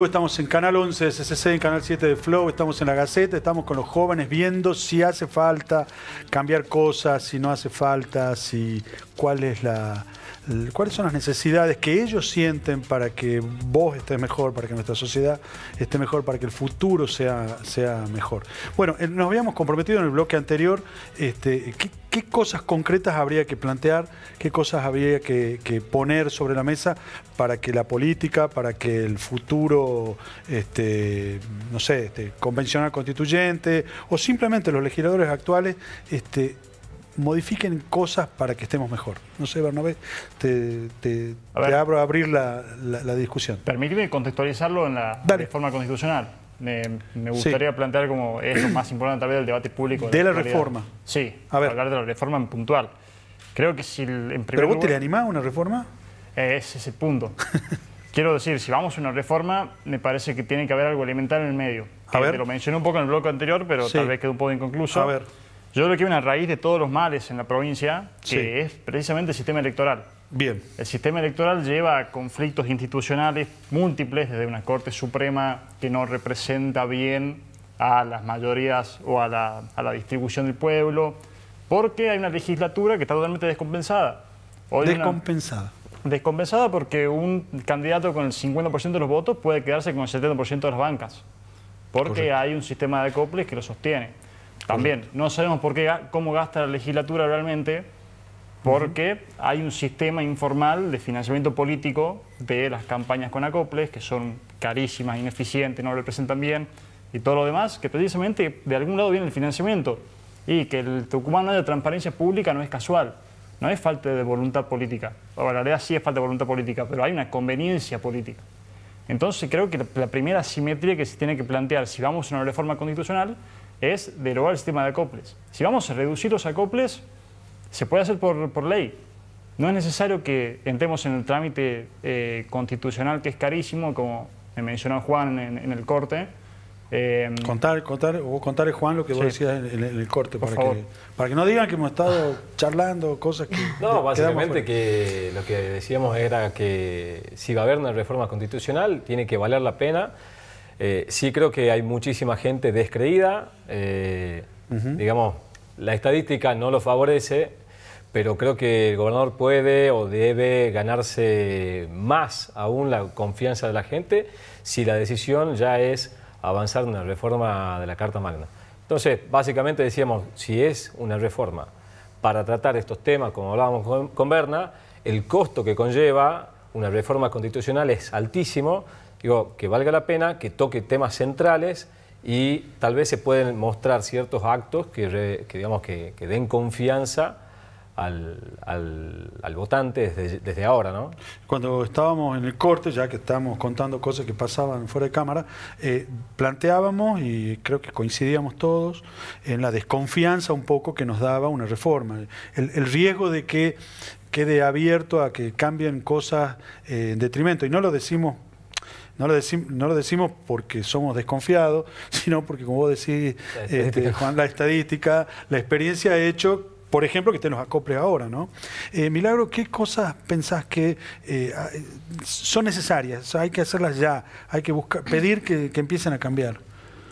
Estamos en Canal 11 de CCC, en Canal 7 de Flow, estamos en la Gaceta, estamos con los jóvenes viendo si hace falta cambiar cosas, si no hace falta, si cuáles son las necesidades que ellos sienten para que vos estés mejor, para que nuestra sociedad esté mejor, para que el futuro sea, sea mejor. Bueno, eh, nos habíamos comprometido en el bloque anterior, este, ¿qué, cosas concretas habría que plantear, qué cosas habría que, que poner sobre la mesa para que la política, para que el futuro, este, no sé, este, convencional constituyente o simplemente los legisladores actuales este, modifiquen cosas para que estemos mejor. No sé, Bernabé, te, abro a abrir la, discusión. Permíteme contextualizarlo en la reforma constitucional. Me, gustaría plantear como es lo más importante tal vez del debate público. De, la, reforma. Sí, a ver. hablar de la reforma en puntual. Creo que si en primer ¿Pero vos te le animás a una reforma? Es ese punto. Quiero decir, si vamos a una reforma, me parece que tiene que haber algo elemental en el medio. A ver. Te lo mencioné un poco en el bloque anterior, pero tal vez quedó un poco inconcluso. A ver. Yo creo que hay una raíz de todos los males en la provincia, que es precisamente el sistema electoral. Bien. El sistema electoral lleva a conflictos institucionales múltiples, desde una Corte Suprema que no representa bien a las mayorías o a la, a la distribución del pueblo, porque hay una legislatura que está totalmente descompensada. descompensada descompensada porque un candidato con el 50% de los votos puede quedarse con el 70% de las bancas, porque hay un sistema de acoples que lo sostiene. También, no sabemos por qué, cómo gasta la legislatura realmente, porque hay un sistema informal de financiamiento político de las campañas con acoples, que son carísimas, ineficientes, no representan bien, y todo lo demás, que precisamente de algún lado viene el financiamiento. Y que el Tucumán no haya transparencia pública no es casual. No es falta de voluntad política. O en realidad sí es falta de voluntad política, pero hay una conveniencia política. Entonces creo que la primera simetría que se tiene que plantear si vamos a una reforma constitucional es derogar el sistema de acoples. Si vamos a reducir los acoples, se puede hacer por, ley. No es necesario que entremos en el trámite eh, constitucional que es carísimo, como me mencionó Juan en el corte, eh, contar, contar, o contarle Juan lo que vos decías en, el corte, para que, para que no digan que hemos estado charlando cosas que... No, básicamente que lo que decíamos era que si va a haber una reforma constitucional, tiene que valer la pena. Eh, sí creo que hay muchísima gente descreída, eh, digamos, la estadística no lo favorece, pero creo que el gobernador puede o debe ganarse más aún la confianza de la gente si la decisión ya es avanzar en una reforma de la Carta Magna. Entonces, básicamente decíamos, si es una reforma para tratar estos temas, como hablábamos con, Berna, el costo que conlleva una reforma constitucional es altísimo, digo, que valga la pena, que toque temas centrales y tal vez se pueden mostrar ciertos actos que, digamos, que den confianza al, votante desde, ahora, ¿no? Cuando estábamos en el corte, ya que estábamos contando cosas que pasaban fuera de cámara, eh, planteábamos, y creo que coincidíamos todos, en la desconfianza un poco que nos daba una reforma. El, riesgo de que quede abierto a que cambien cosas eh, en detrimento. Y no lo decimos no lo, decimos, no lo decimos porque somos desconfiados, sino porque, como vos decís, este, Juan, la estadística, la experiencia ha hecho por ejemplo, que te nos acople ahora, ¿no? Eh, Milagro, ¿qué cosas pensás que eh, son necesarias? hay que hacerlas ya, hay que buscar, pedir que, empiecen a cambiar.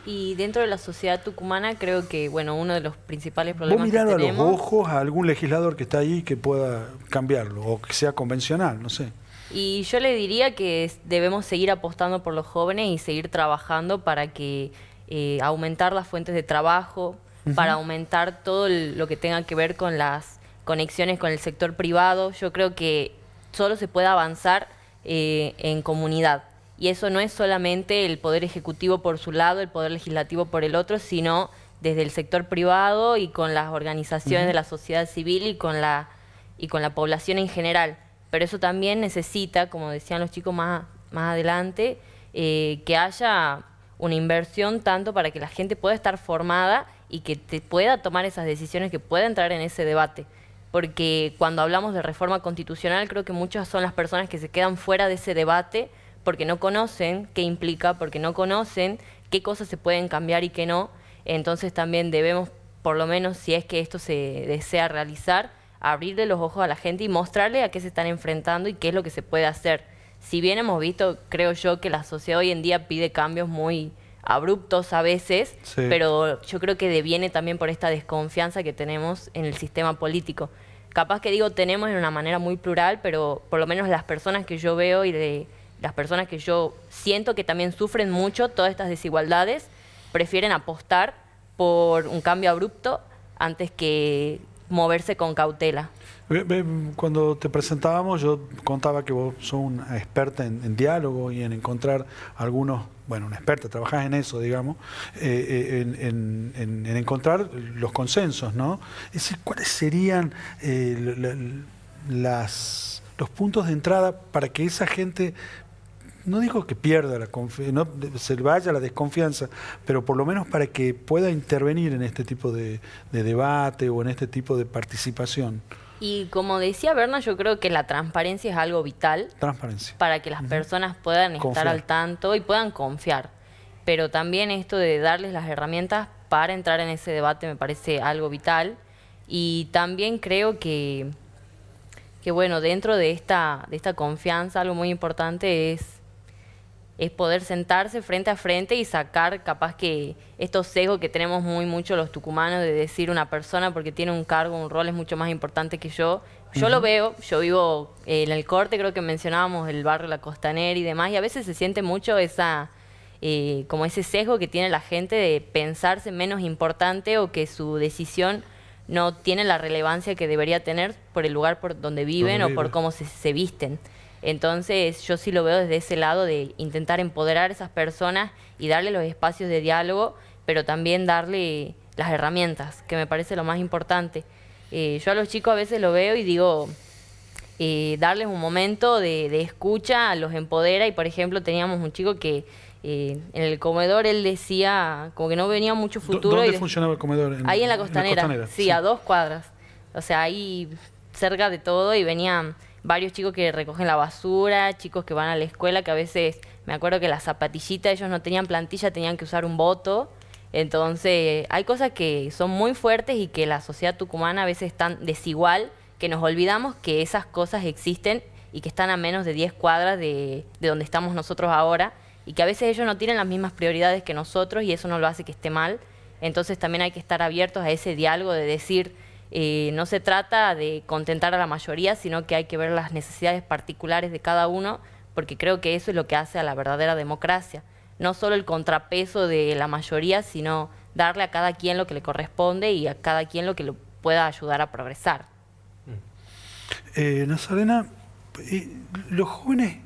Y dentro de la sociedad tucumana creo que, bueno, uno de los principales problemas ¿Vos mirar a los ojos a algún legislador que está ahí que pueda cambiarlo, o que sea convencional, no sé. Y yo le diría que debemos seguir apostando por los jóvenes y seguir trabajando para que eh, aumentar las fuentes de trabajo, para aumentar todo lo que tenga que ver con las conexiones con el sector privado. Yo creo que solo se puede avanzar eh, en comunidad. Y eso no es solamente el poder ejecutivo por su lado, el poder legislativo por el otro, sino desde el sector privado y con las organizaciones de la sociedad civil y con la y con la población en general. Pero eso también necesita, como decían los chicos más, más adelante, eh, que haya una inversión tanto para que la gente pueda estar formada y que te pueda tomar esas decisiones, que pueda entrar en ese debate. Porque cuando hablamos de reforma constitucional, creo que muchas son las personas que se quedan fuera de ese debate porque no conocen qué implica, porque no conocen qué cosas se pueden cambiar y qué no. Entonces también debemos, por lo menos si es que esto se desea realizar, abrirle los ojos a la gente y mostrarle a qué se están enfrentando y qué es lo que se puede hacer. si bien hemos visto, creo yo, que la sociedad hoy en día pide cambios muy abruptos a veces, Sí. pero yo creo que deviene también por esta desconfianza que tenemos en el sistema político. Capaz que digo tenemos en una manera muy plural, pero por lo menos las personas que yo veo y de las personas que yo siento que también sufren mucho todas estas desigualdades, prefieren apostar por un cambio abrupto antes que moverse con cautela. Cuando te presentábamos, yo contaba que vos sos una experta en, en diálogo y en encontrar algunos, bueno, una experta, trabajás en eso, digamos, eh, eh, en, en- en- en encontrar los consensos, ¿no? Es decir, ¿cuáles serían eh, la- la- las, los puntos de entrada para que esa gente no digo que pierda la confianza, no se vaya la desconfianza, pero por lo menos para que pueda intervenir en este tipo de debate o en este tipo de participación. Y como decía Berna, yo creo que la transparencia es algo vital Transparencia. para que las personas puedan estar al tanto y puedan confiar. Pero también esto de darles las herramientas para entrar en ese debate me parece algo vital. Y también creo que, que bueno, dentro de esta, de esta confianza, algo muy importante es, es poder sentarse frente a frente y sacar capaz que estos sesgos que tenemos muy mucho los tucumanos de decir una persona porque tiene un cargo, un rol es mucho más importante que yo. Yo lo veo, yo vivo eh, en el corte, creo que mencionábamos el barrio La Costanera y demás, y a veces se siente mucho esa, eh, como ese sesgo que tiene la gente de pensarse menos importante o que su decisión no tiene la relevancia que debería tener por el lugar por donde viven o por cómo se, se visten. Entonces yo sí lo veo desde ese lado de intentar empoderar a esas personas y darle los espacios de diálogo, pero también darle las herramientas, que me parece lo más importante. Eh, yo a los chicos a veces lo veo y digo, eh, darles un momento de, de escucha, los empodera y por ejemplo teníamos un chico que eh, en el comedor él decía como que no venía mucho ¿Dó- futuro. ¿Dónde y funcionaba el comedor? Ahí en la costanera, sí, a dos cuadras. O sea, ahí cerca de todo y venían varios chicos que recogen la basura, chicos que van a la escuela, que a veces, me acuerdo que la zapatillita, ellos no tenían plantilla, tenían que usar un voto. Entonces, hay cosas que son muy fuertes y que la sociedad tucumana a veces es tan desigual que nos olvidamos que esas cosas existen y que están a menos de 10 cuadras de, de donde estamos nosotros ahora y que a veces ellos no tienen las mismas prioridades que nosotros y eso no lo hace que esté mal. Entonces también hay que estar abiertos a ese diálogo de decir, eh, no se trata de contentar a la mayoría, sino que hay que ver las necesidades particulares de cada uno, porque creo que eso es lo que hace a la verdadera democracia. No solo el contrapeso de la mayoría, sino darle a cada quien lo que le corresponde y a cada quien lo que lo pueda ayudar a progresar. Eh, Nazarena, eh, los jóvenes,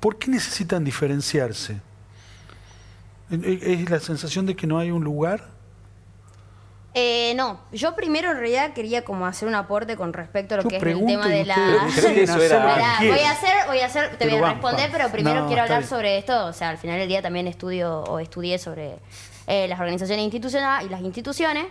¿por qué necesitan diferenciarse? Eh, ¿Es la sensación de que no hay un lugar? Eh, no, yo primero en realidad quería como hacer un aporte con respecto a lo Yo que es el tema de la... eso era- voy a hacer, voy a hacer, te Pero voy a vamos, responder, vamos. pero primero No, quiero hablar bien. sobre esto. O sea, al final del día también estudio o estudié sobre eh, las organizaciones institucionales y las instituciones.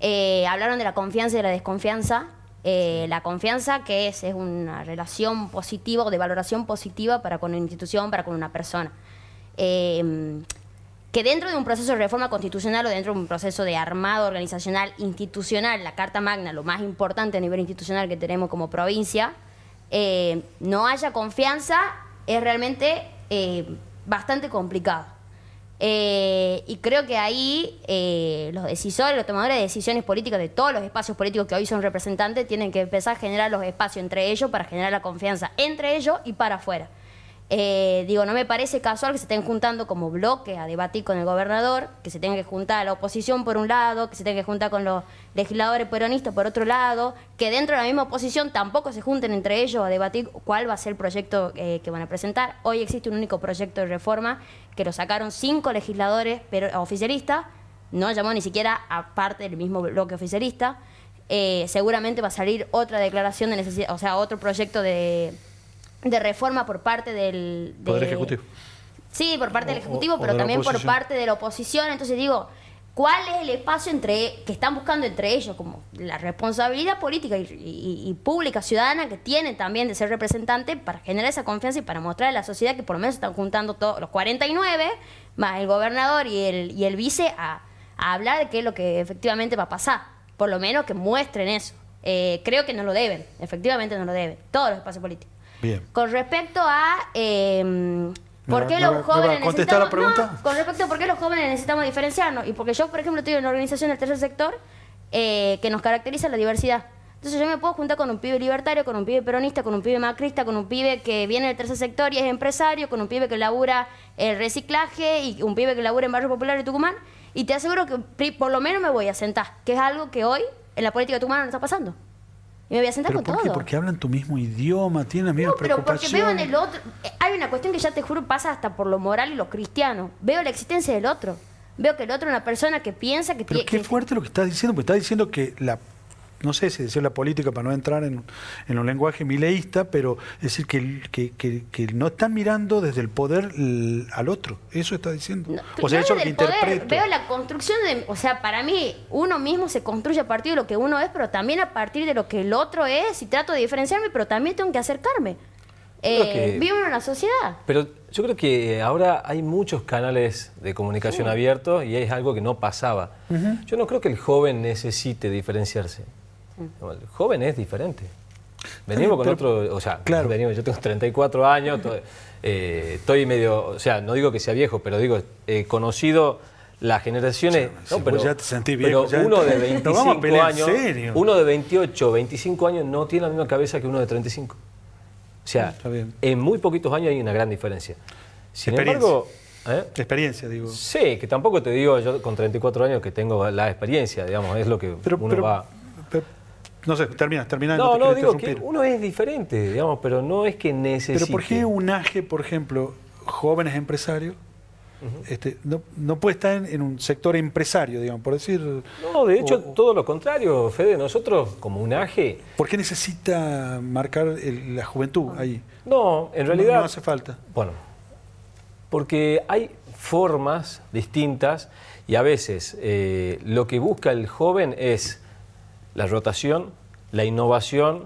Eh, hablaron de la confianza y de la desconfianza. Eh, la confianza que es, es una relación positiva o de valoración positiva para con una institución, para con una persona. Eh, que dentro de un proceso de reforma constitucional o dentro de un proceso de armado organizacional institucional, la Carta Magna, lo más importante a nivel institucional que tenemos como provincia, eh, no haya confianza es realmente eh, bastante complicado. Eh, y creo que ahí los decisores, los tomadores de decisiones políticas de todos los espacios políticos que hoy son representantes tienen que empezar a generar los espacios entre ellos para generar la confianza entre ellos y para afuera. Eh, digo, no me parece casual que se estén juntando como bloque a debatir con el gobernador, que se tenga que juntar a la oposición por un lado, que se tenga que juntar con los legisladores peronistas por otro lado, que dentro de la misma oposición tampoco se junten entre ellos a debatir cuál va a ser el proyecto eh, que van a presentar. Hoy existe un único proyecto de reforma que lo sacaron cinco legisladores pero, oficialistas, no llamó ni siquiera a parte del mismo bloque oficialista. Eh, seguramente va a salir otra declaración de necesidad, o sea, otro proyecto de, de reforma por parte del de- Poder Ejecutivo. Sí, por parte del Ejecutivo, o- pero también por parte de la oposición. Entonces digo, ¿cuál es el espacio entre que están buscando entre ellos? Como la responsabilidad política y, y- y pública ciudadana que tienen también de ser representante para generar esa confianza y para mostrar a la sociedad que por lo menos están juntando todos los 49, más el gobernador y el, y el vice, a, a hablar de qué es lo que efectivamente va a pasar. Por lo menos que muestren eso. Eh, creo que no lo deben, efectivamente no lo deben, todos los espacios políticos. Bien. Con respecto a eh, por ¿Me qué los jóvenes la pregunta? no, con respecto a por qué los jóvenes necesitamos diferenciarnos y porque yo, por ejemplo, estoy en una organización del tercer sector eh, que nos caracteriza la diversidad. Entonces yo me puedo juntar con un pibe libertario, con un pibe peronista, con un pibe macrista, con un pibe que viene del tercer sector y es empresario, con un pibe que labura el reciclaje y un pibe que labura en Barrio Popular de Tucumán. Y te aseguro que por lo menos me voy a sentar, que es algo que hoy en la política tucumana no está pasando. Y me voy a sentar ¿Pero con por qué? todo. Porque hablan tu mismo idioma, tienen las mismas No, pero porque veo en el otro. eh, Hay una cuestión que ya te juro pasa hasta por lo moral y lo cristiano. Veo la existencia del otro. Veo que el otro es una persona que piensa que Pero qué que- fuerte lo que estás diciendo, porque estás diciendo que la, no sé si decir la política para no entrar en, en un lenguaje mileísta, pero es decir, que, el- que, que- que no están mirando desde el poder al otro. Eso está diciendo. No, o sea, no eso es lo que poder, interpreto. Veo la construcción de. O sea, para mí, uno mismo se construye a partir de lo que uno es, pero también a partir de lo que el otro es. Y trato de diferenciarme, pero también tengo que acercarme. Eh, que- Vivo en una sociedad. Pero yo creo que ahora hay muchos canales de comunicación abiertos y es algo que no pasaba. Yo no creo que el joven necesite diferenciarse. El joven es diferente. Venimos con otro, o sea, claro. venimos, yo tengo 34 años, to- eh, estoy medio, o sea, no digo que sea viejo, pero digo, he conocido las generaciones, Sí, no, pero, vos ya te sentís viejo, pero ya uno de nos 25 vamos a pelear en años, uno de 28, 25 años no tiene la misma cabeza que uno de 35. O sea, en muy poquitos años hay una gran diferencia. Sin Experiencia. embargo, ¿eh? Experiencia, digo. sí, que tampoco te digo yo con 34 años que tengo la experiencia, digamos, es lo que Pero, uno pero- va... no sé, termina, termina. No, te no, quiero digo que interrumpir. uno es diferente, digamos, pero no es que necesite. Pero ¿por qué un AGE, por ejemplo, jóvenes empresarios, este, no, no puede estar en, en un sector empresario, digamos, por decir... No, de hecho, o- todo lo contrario, Fede, nosotros como un AGE, ¿Por qué necesita marcar el- la juventud ahí? no, en No- realidad... No, hace falta. Bueno, porque hay formas distintas y a veces eh, lo que busca el joven es la rotación, la innovación.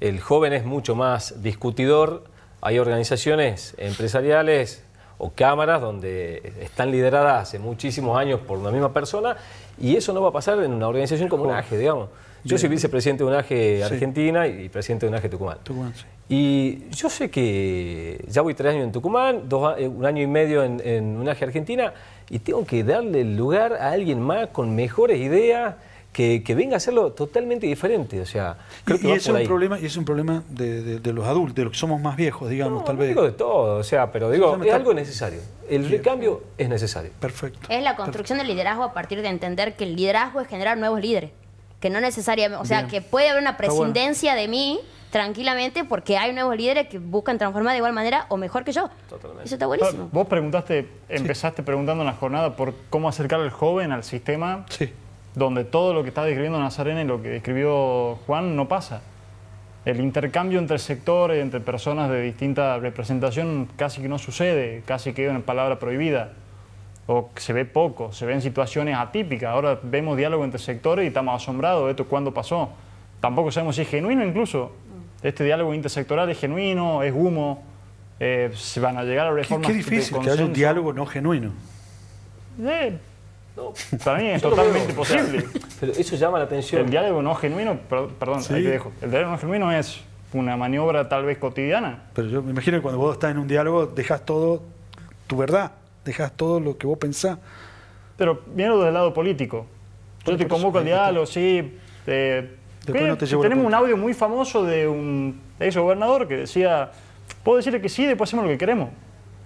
El joven es mucho más discutidor. Hay organizaciones empresariales o cámaras donde están lideradas hace muchísimos años por una misma persona y eso no va a pasar en una organización como un AGE, digamos. Yo soy vicepresidente de un AGE Sí. Argentina y presidente de un AGE Tucumán. Tucumán, sí. Y yo sé que ya voy tres años en Tucumán, dos eh, un año y medio en, en un AGE Argentina, y tengo que darle el lugar a alguien más con mejores ideas que, que venga a hacerlo totalmente diferente. O sea, creo Y, que y es un ahí. problema, y es un problema de, de- de los adultos, de los que somos más viejos, digamos, No, tal no vez. digo de todo, o sea, pero digo, es algo necesario. El recambio es necesario. Perfecto. Es la construcción del liderazgo a partir de entender que el liderazgo es generar nuevos líderes. Que no necesariamente, o sea, Bien. que puede haber una bueno. prescindencia de mí tranquilamente porque hay nuevos líderes que buscan transformar de igual manera o mejor que yo. Totalmente. Eso está buenísimo. Vos preguntaste, empezaste preguntando en la jornada por cómo acercar al joven al sistema Sí. Donde todo lo que está describiendo Nazarena y lo que describió Juan no pasa. El intercambio entre sectores, entre personas de distinta representación casi que no sucede, casi queda una palabra prohibida. O se ve poco, se ven situaciones atípicas. Ahora vemos diálogo entre sectores y estamos asombrados de esto cuándo pasó. Tampoco sabemos si es genuino incluso. Este diálogo intersectoral es genuino, es humo, eh, se van a llegar a reformas qué de difícil que haya un diálogo no genuino. Eh, No, para mí es totalmente veo, o sea, posible. pero eso llama la atención. El diálogo no genuino, per- perdón, Sí. ahí te dejo. El diálogo no genuino es una maniobra tal vez cotidiana. Pero yo me imagino que cuando vos estás en un diálogo, dejas todo tu verdad, dejas todo lo que vos pensás. Pero viene desde el lado político. Yo te convoco al diálogo, sí. eh, no te tenemos un audio muy famoso de un ex gobernador que decía, puedo decirle que sí, después hacemos lo que queremos.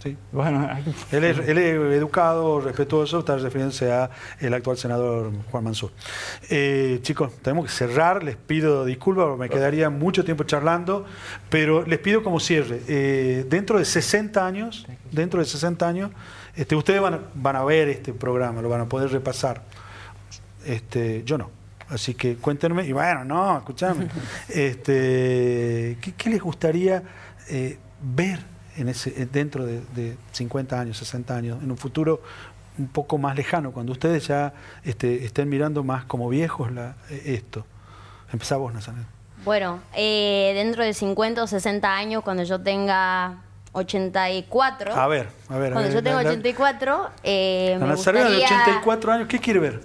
¿Sí? Bueno, Él es, él es educado, respetuoso, está refiriéndose a el actual senador Juan Mansur. Eh, chicos, tenemos que cerrar, les pido disculpas, porque me quedaría mucho tiempo charlando, pero les pido como cierre, eh, dentro de 60 años, dentro de 60 años, este, ustedes van a, van a ver este programa, lo van a poder repasar. Este, yo no. Así que cuéntenme, y bueno, no, escuchame. Este, ¿qué, qué les gustaría eh, ver en ese, eh, dentro de, de 50 años, 60 años, en un futuro un poco más lejano, cuando ustedes ya este, estén mirando más como viejos la- eh, esto? Empezá vos, Nazaret. Bueno, eh, dentro de 50 o 60 años, cuando yo tenga 84, A ver, a ver. a cuando ver, yo tenga la- la- 84, eh, la me Nazarena de gustaría... 84 años, ¿qué quiere ver?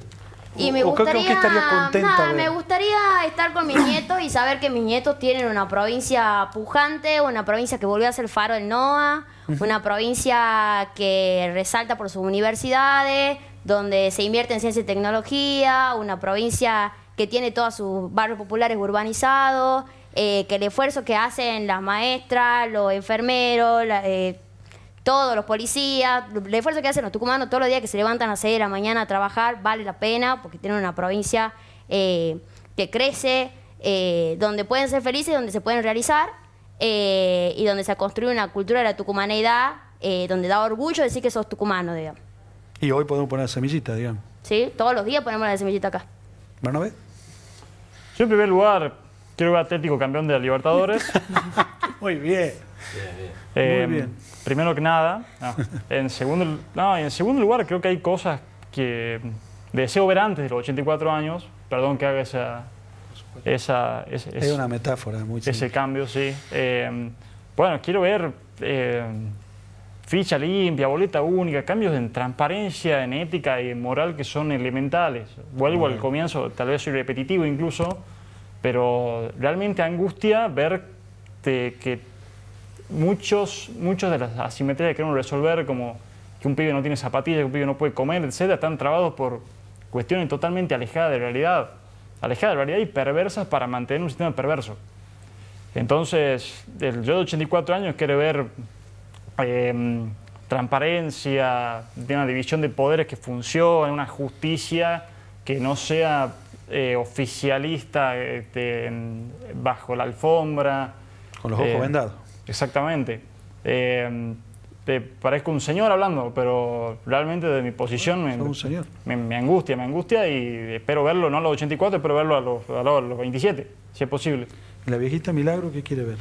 Y me ¿O qué- qué gustaría, estaría contenta nada, me gustaría estar con mis nietos y saber que mis nietos tienen una provincia pujante, una provincia que volvió a ser faro del NOA, una provincia que resalta por sus universidades, donde se invierte en ciencia y tecnología, una provincia que tiene todos sus barrios populares urbanizados, eh, que el esfuerzo que hacen las maestras, los enfermeros, la- eh, todos los policías, el esfuerzo que hacen los tucumanos todos los días que se levantan a las 6 de la mañana a trabajar, vale la pena porque tienen una provincia eh, que crece, eh, donde pueden ser felices, donde se pueden realizar eh, y donde se construye una cultura de la tucumaneidad, eh, donde da orgullo decir que sos tucumano, digamos. Y hoy podemos poner semillita, digamos. ¿Sí? Todos los días ponemos la semillita acá. ¿Bernabé? Yo en primer lugar quiero ver a Atlético campeón de la Libertadores. Muy bien. Eh, Muy bien. Primero que nada. no. En, segundo, no, en segundo lugar, creo que hay cosas que deseo ver antes de los 84 años. Perdón que haga esa, esa, ese, Es una metáfora muy ese simple. cambio, sí. Eh, bueno, quiero ver eh, ficha limpia, boleta única, cambios en transparencia, en ética y en moral que son elementales. Vuelvo al comienzo, tal vez soy repetitivo incluso, pero realmente angustia ver que muchos, muchos de las asimetrías que queremos resolver, como que un pibe no tiene zapatillas, que un pibe no puede comer, etcétera, están trabados por cuestiones totalmente alejadas de la realidad, alejadas de la realidad y perversas para mantener un sistema perverso. Entonces, el yo de 84 años quiere ver eh, transparencia, de una división de poderes que funcione, una justicia que no sea eh, oficialista este, bajo la alfombra. Con los ojos Eh, vendados. Exactamente. Eh, te parezco un señor hablando, pero realmente de mi posición me, un señor. me- me angustia, me angustia y espero verlo, no a los 84, espero verlo a los, a los, a los 27, si es posible. ¿La viejita Milagro qué quiere ver?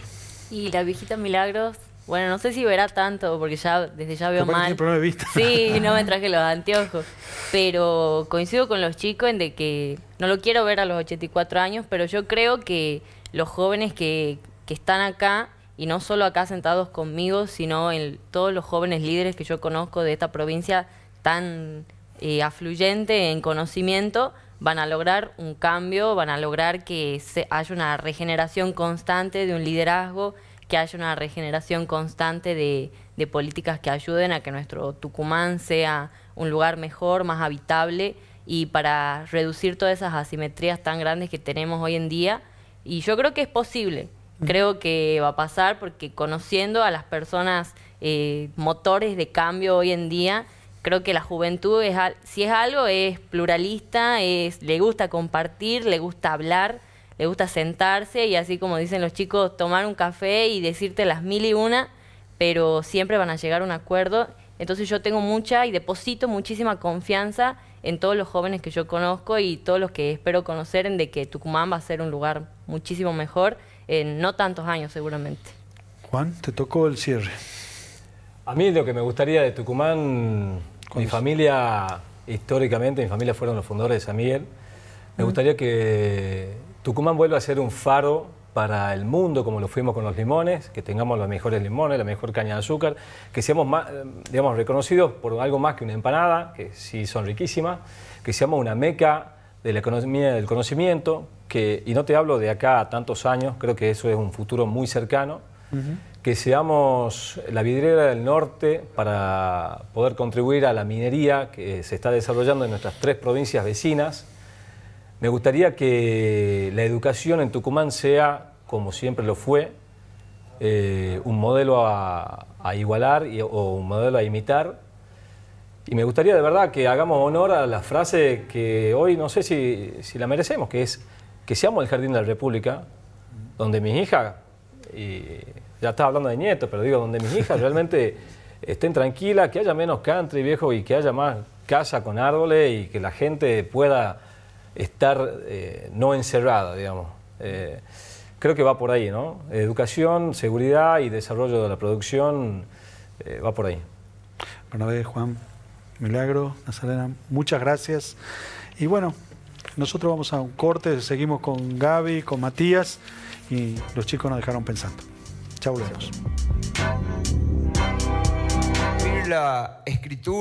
Y la viejita Milagros, bueno, no sé si verá tanto, porque ya desde ya veo mal. tiene de vista. Sí, no me traje los anteojos. Pero coincido con los chicos en de que no lo quiero ver a los 84 años, pero yo creo que los jóvenes que, que están acá, y no solo acá sentados conmigo, sino en todos los jóvenes líderes que yo conozco de esta provincia tan eh, afluyente en conocimiento, van a lograr un cambio, van a lograr que se, haya una regeneración constante de un liderazgo, que haya una regeneración constante de, de políticas que ayuden a que nuestro Tucumán sea un lugar mejor, más habitable y para reducir todas esas asimetrías tan grandes que tenemos hoy en día. Y yo creo que es posible, creo que va a pasar porque conociendo a las personas eh, motores de cambio hoy en día, creo que la juventud, es, si es algo, es pluralista, es, le gusta compartir, le gusta hablar, le gusta sentarse y así como dicen los chicos, tomar un café y decirte las mil y una, pero siempre van a llegar a un acuerdo. Entonces yo tengo mucha y deposito muchísima confianza en todos los jóvenes que yo conozco y todos los que espero conocer en de que Tucumán va a ser un lugar muchísimo mejor en no tantos años seguramente. Juan, te tocó el cierre. A mí lo que me gustaría de Tucumán, ¿Cuál mi es? familia, históricamente, mi familia fueron los fundadores de San Miguel. Me gustaría que Tucumán vuelva a ser un faro para el mundo, como lo fuimos con los limones, que tengamos los mejores limones, la mejor caña de azúcar, que seamos más, digamos, reconocidos por algo más que una empanada, que sí son riquísimas, que seamos una meca de la economía del conocimiento, que, y no te hablo de acá a tantos años, creo que eso es un futuro muy cercano, que seamos la vidriera del norte para poder contribuir a la minería que se está desarrollando en nuestras tres provincias vecinas. Me gustaría que la educación en Tucumán sea, como siempre lo fue, eh, un modelo a, a igualar y- o un modelo a imitar. Y me gustaría de verdad que hagamos honor a la frase que hoy no sé si, si la merecemos, que es que seamos el Jardín de la República, donde mis hijas, y ya estaba hablando de nietos, pero digo, donde mis hijas realmente estén tranquilas, que haya menos country viejo y que haya más casa con árboles y que la gente pueda estar eh, no encerrada, digamos. Eh, creo que va por ahí, ¿no? Educación, seguridad y desarrollo de la producción eh, va por ahí. Bernabé, Juan, Milagro, Nazarena, muchas gracias. Y bueno, nosotros vamos a un corte, seguimos con Gaby, con Matías y los chicos nos dejaron pensando. Ya volvemos. La escritura.